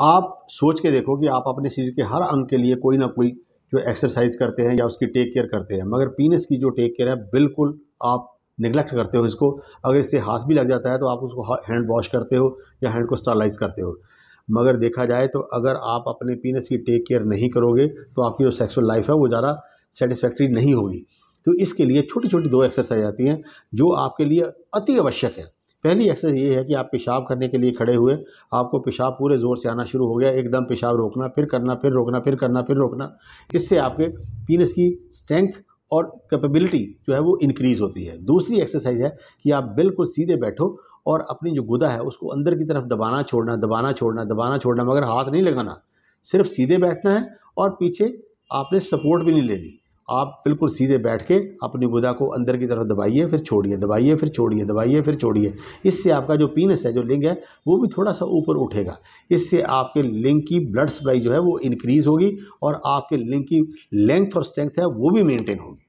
आप सोच के देखो कि आप अपने शरीर के हर अंग के लिए कोई ना कोई जो एक्सरसाइज करते हैं या उसकी टेक केयर करते हैं। मगर पीनस की जो टेक केयर है, बिल्कुल आप निगलेक्ट करते हो इसको। अगर इससे हाथ भी लग जाता है तो आप उसको हैंड वॉश करते हो या हैंड को स्टरलाइज करते हो। मगर देखा जाए तो अगर आप अपने पीनस की टेक केयर नहीं करोगे तो आपकी जो सेक्सुअल लाइफ है वो ज़्यादा सेटिस्फैक्ट्री नहीं होगी। तो इसके लिए छोटी छोटी दो एक्सरसाइज आती हैं, जो आपके लिए अति आवश्यक है। पहली एक्सरसाइज ये है कि आप पेशाब करने के लिए खड़े हुए, आपको पेशाब पूरे ज़ोर से आना शुरू हो गया, एकदम पेशाब रोकना, फिर करना, फिर रोकना, फिर करना, फिर रोकना। इससे आपके पीनस की स्ट्रेंथ और कैपेबिलिटी जो है वो इंक्रीज़ होती है। दूसरी एक्सरसाइज है कि आप बिल्कुल सीधे बैठो और अपनी जो गुदा है उसको अंदर की तरफ़ दबाना, छोड़ना दबाना छोड़ना दबाना, छोड़ना, मगर हाथ नहीं लगाना। सिर्फ़ सीधे बैठना है और पीछे आपने सपोर्ट भी नहीं लेनी। आप बिल्कुल सीधे बैठ के अपनी गुदा को अंदर की तरफ़ दबाइए, फिर छोड़िए, दबाइए, फिर छोड़िए, दबाइए, फिर छोड़िए। इससे आपका जो पीनस है, जो लिंग है, वो भी थोड़ा सा ऊपर उठेगा। इससे आपके लिंग की ब्लड सप्लाई जो है, वो इनक्रीज़ होगी और आपके लिंग की लेंथ और स्ट्रेंथ है, वो भी मेनटेन होगी।